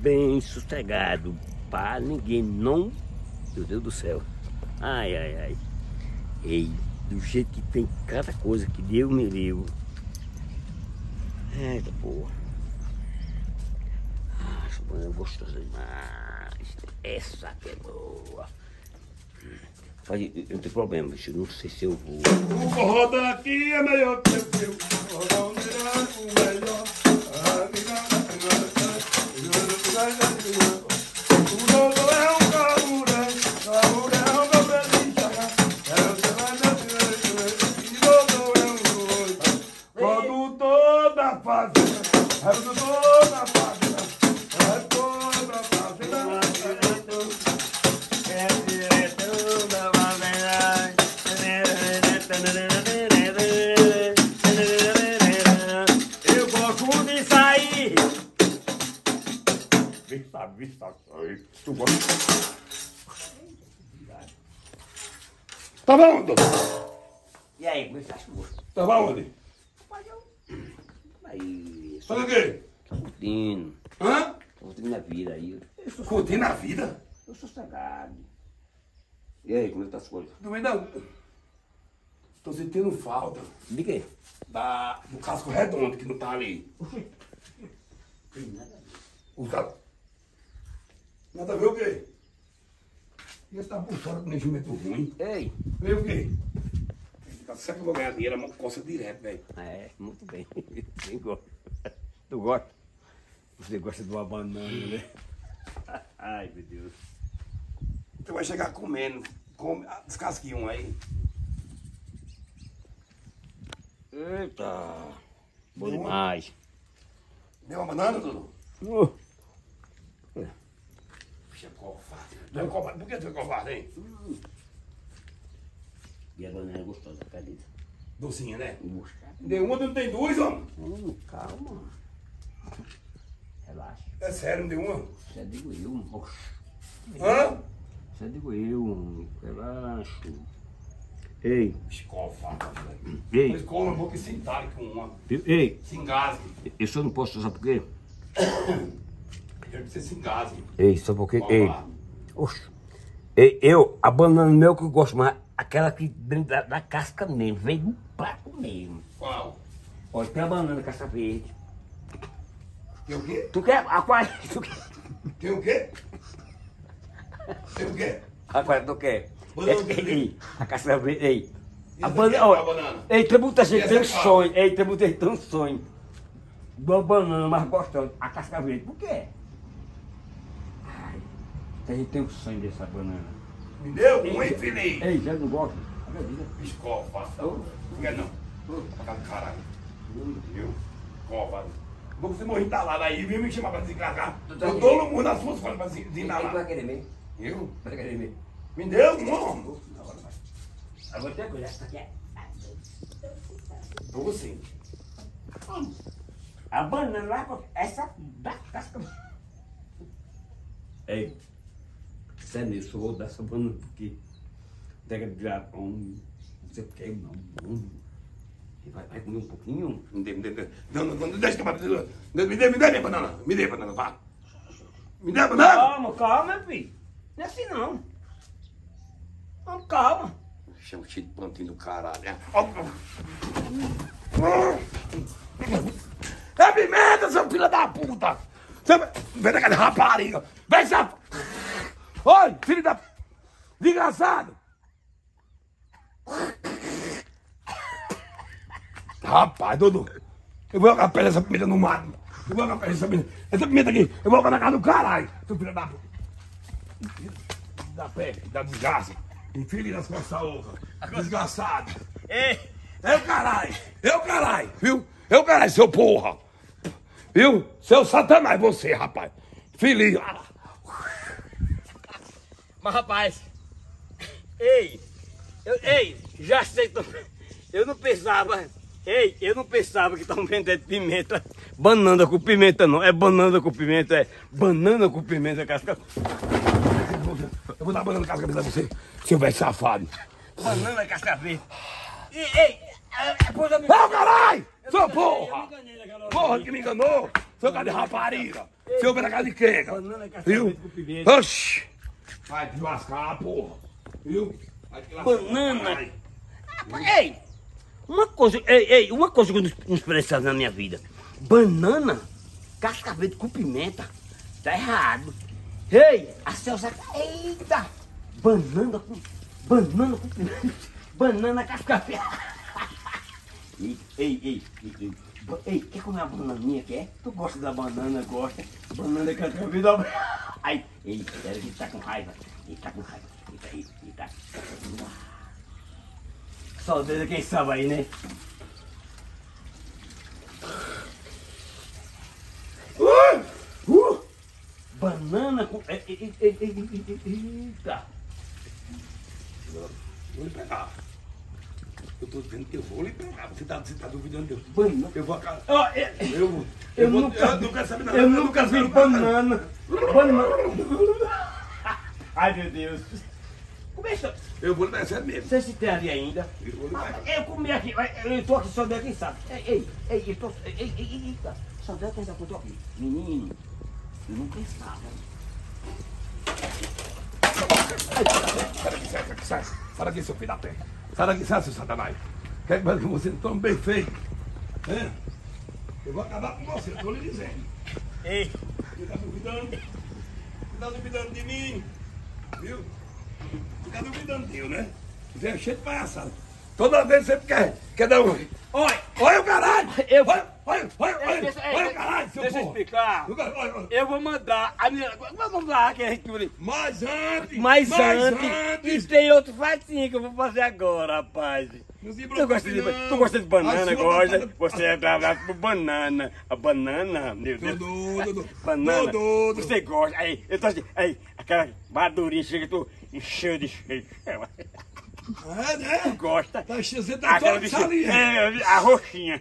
bem sossegado, para ninguém não... Meu Deus do céu. Ai, ai, ai. Ei, do jeito que tem cada coisa que Deus me livre. Eita porra. Ah, essa banana é gostosa demais. Essa que é boa. Mas eu eu tenho problema, bicho. eu não sei se eu vou. O forró daqui é melhor que o seu. O forró o melhor. O Vista? Tava onde? E aí, como é que tá coisas? Tava onde? Aí, só Fazendo o quê? curtindo. Hã? Tô curtindo minha vida aí. Eu Curtindo a vida? eu sou sossegado. E aí, como é que tá as coisas? Também não. Tô sentindo falta De quê? da, do casco redondo que não tá ali. O casco. Nada a ver o quê? Esse tá por fora com investimento ruim. Ei. Veio o quê? Tá certo que eu vou ganhar dinheiro, é uma coça direto, velho. É, muito bem. Quem gosta? Tu gosta? Você gosta de uma banana, né? Ai, meu Deus. Tu vai chegar comendo. Come, ah, descasque um aí. Eita. Bom demais. Deu uma banana, Dudu? Uh, Puxa, covarde. Tu é covarde. Por que tu é covarde, hein? e a banana é gostosa, acredita? Docinha, né? Busca. Deu uma, tu não tem duas, homem. Hum, calma. Relaxa. É sério, não deu uma? Isso é digo eu. Oxe. Hã? Isso é digo eu. Relaxa. Ei, covarde, velho. ei, Mas come a boca e se entale com uma. eu- ei. Se engasgue. Eu só não posso, sabe por quê? Quero que você se engasgue. Ei, só porque. Ei. Oxe. Ei, eu, a banana meu que eu gosto mais, aquela que dentro da, da casca mesmo, vem do prato mesmo. Qual? Olha, tem a banana casca verde. Tem o quê? Tu quer? Aquário, tu quer? Tem o quê? Tem o quê? Aquário, tu quer? Banana Ei, ei, a casca verde, ei. A aqui é a banana? Ei, tem muita gente que tem um é sonho. Ei, tem muita gente tem um sonho. De uma banana mais gostosa, a casca verde. Por quê? Ai, a gente tem um sonho dessa banana. Me deu um infeliz. Ei, já não gosta? Covarde. Não quer não. Caralho. Viu? Covarde. Vou você morrer entalado aí, viu? Me chamar pra desencargar. Tu tá Eu dou no murro nas suas costas pra desen- Quem vai querer mesmo? Eu? Vai querer mesmo? Me deu um homem. Agora vai. Agora tem a coisa, essa aqui é. Dou sim. A banana lá, essa da casca. Ei, eu só vou dar essa banana porque. Pega de um. Não sei porque eu não. não. E Vai, vai comer um pouquinho? Me dê, me dê, me dê. Não, não, não, deixa que eu me dê, me dê, me dê minha banana. Me dê a banana, vá. Me dê a banana. Calma, calma, filho. Não é assim não. Vamos, calma. Chama cheio de pontinho do caralho, né? É pimenta, seu filho da puta! Você Vem da casa rapariga! Vem, safado! Oi, filho da... Desgraçado! Rapaz, Dudu, eu vou jogar pele essa pimenta no mato. Eu vou jogar pele essa pimenta. Essa pimenta aqui, eu vou jogar na casa do caralho, seu filho da. Da pele, da desgraça. Infeliz das costas oca. Desgraçado. Ei, É o caralho. É o caralho, viu? É o caralho, seu porra. Viu? Seu satanás, você, rapaz. Feliz. Mas rapaz. Ei, eu, ei, já sei. Eu não pensava. Ei, eu não pensava que estavam vendendo pimenta. Banana com pimenta, não. É banana com pimenta, é banana com pimenta casca. Eu vou dar banana na casa pra você, seu velho safado. Banana casca verde. E, ei, é, é me. É caralho! Eu me enganei, eu me porra! Porra que me enganou! Seu cara de rapariga. Seu casa de quenga. Banana, Viu? Oxi. Vai te lascar, porra. Viu? Vai te lascar. Banana. Vai. Ei, uma coisa, ei, ei, uma coisa que eu não- não expressava na minha vida. Banana, cascavete com pimenta, tá errado. Ei, a Celsa, eita, banana com, banana com pimenta, banana cascavete. Ei, ei, ei, ei, ei, quer comer uma bananinha, quer? Tu gosta da banana, gosta? Banana cascavete, ó. Ai, ei, pera que tá com raiva, ele tá com raiva, ele tá, ele, ele tá... É quem sabe aí, né? Uh! Uh! Banana com. é, é, é, é, é, é, é, Eita! Lhe pegar. Eu tô dizendo que eu vou lhe pegar. Você tá, você tá duvidando? Eu, Banana. eu vou acabar. Ó, é- Eu, vou- Eu vou- nunca eu quero saber nada. Eu nunca vi banana. Banana. Ai meu Deus. Como é que? Eu vou lhe pegar, sério mesmo. Você se tem ali ainda? Eu vou lhe Ah, pegar. Eu comi aqui, eu tô aqui só Deus quem sabe. Ei, ei, ei, eu tô. Ei, ei, ei, eita. Só Deus quem sabe que eu tô aqui. Menino, eu não pensava. Sai daqui, sai daqui, sai. Sai daqui, seu filho da pé. Sai daqui, sai, seu satanás. Quer que que você tão bem feito? É? Eu vou acabar com você, eu tô lhe dizendo. Ei, Você tá duvidando? Você tá duvidando de mim? Viu? Você tá duvidando de eu, né? Você é cheio de palhaçada. Toda vez você quer, quer dar um... olha. Olha o caralho! Eu- Olha, olha, olha, olha, deixa- ei, olha ei, o caralho, seu Deixa eu explicar. Eu vou mandar a minha. Vamos lá, que a gente. Mais antes! Mas mais antes, e tem outro fatinho que eu vou fazer agora, rapaz. Tu gosta de, tu gosta de banana, gosta? Você é por banana. A banana, meu Deus. Dudu, Dudu. Banana. Dudu, Dudu. Você gosta. Aí, eu tô assim, aí, aquela madurinha chega, tu encheu de cheio. É, né? Gosta? Tá cheio, você tá bichinha, saliente. é, a roxinha.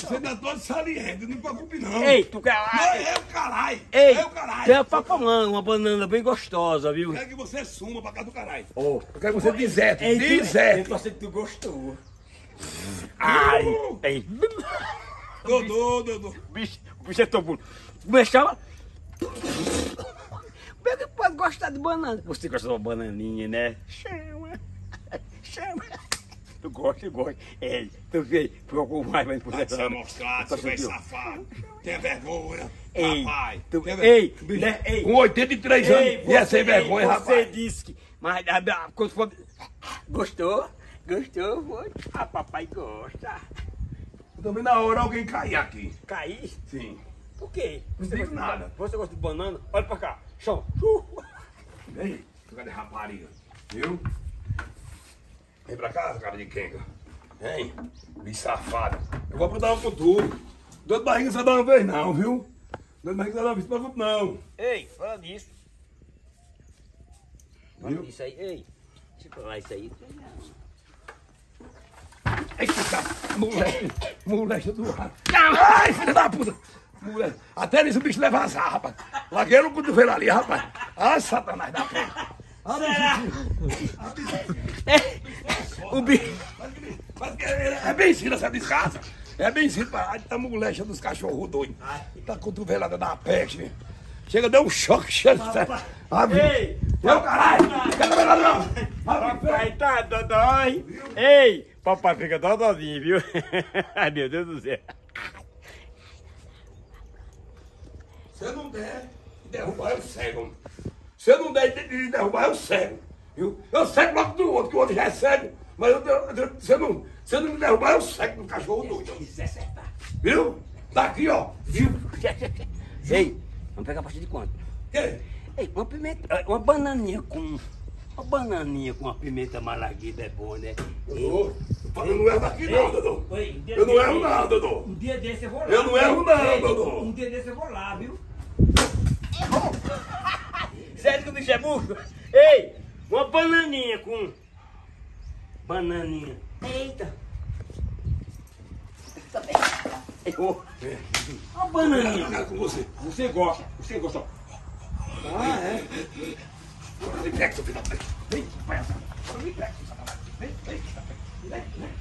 Você tá todo saliente, não preocupe não. Ei, tu quer. Não, é o caralho. Ei, é o caralho. tem uma papamanga, uma banana bem gostosa, viu? Eu quero que você suma pra cá do caralho. Oh. Eu quero que você deserte, Ei, deserte. Eu sei que tu gostou. Ai, ei. Dodô, Dodô. Bicho, o bicho é tão bom. Como é que chama? Como é que pode gostar de banana? Você gosta de uma bananinha, né? Chama. Chama. Tu gosta, eu gosto. Ei, tu vê, ficou com raiva por Vai te essa. mostrar, Tá seu velho safado. Tenha vergonha. Ei, rapaz. tu- Tenha ei, Bicho, né, ei. Com 83 anos, Ei, e é sem ei, vergonha, Você rapaz. disse que. Mas a- a- quando for. Gostou? Gostou? Foi? Ah, papai gosta. Também na hora alguém cair aqui. Cair? Sim. Por quê? Não Você digo gosta nada. Você gosta de banana? Olha pra cá. Uh. Vem, cara de rapariga. Viu? Vem pra cá, cara de quenga. Vem, bicho safado. Eu vou aprontar um com tu. Dor de barriga só dá uma vez não, viu? Dor de barriga só dá uma vez, não preocupe não. Ei, fala disso. Fala Viu? disso aí. Ei, deixa eu falar isso aí. Eita, moleque, moleque do ar. Ai, filha da puta. Moleque, até nisso o bicho leva azar, rapaz. Larguei no cotovelo ali, rapaz. Ai, satanás da porra. Será? O bicho. Mas que É é bem-vindo essa desgraça. É pra Ai, tá molecha dos cachorros doidos. Tá cotovelada da peste. Chega, deu um choque. Abre. Ei, Eu, caralho. Quero ver não. Papai tá dodói. Ei, papai fica dodózinho, viu? Ai, meu Deus do céu. Se eu não der, derrubar eu cego. Se eu não der de de derrubar eu cego. Viu? Eu cego logo do outro, que o outro já é cego. Mas eu, eu, eu- se, eu não, se eu não me derrubar, eu cego do cachorro doido. quiser acertar. Viu? Tá aqui, ó. Viu? Ei, vamos pegar a partir de quanto? Que? Ei, uma pimenta, uma bananinha com. Uma bananinha com uma pimenta malaguida é bom, né? Dodô, eu não erro daqui não, Dodô. Ei, um dia Eu não desse- erro não, Dodô. Um dia desse eu vou lá. Eu não erro não, Ei, Dodô. Um dia desse eu vou lá, viu? Errou! Sério que o bicho é burro? Ei, uma bananinha com. Bananinha. Eita! Errou! Uma bananinha. Nada com você. Você gosta, você gosta. Ah, é? Vem, pega, seu filho da puta. Vem, palhaçada. Vem, pega, seu vem, vem, vem.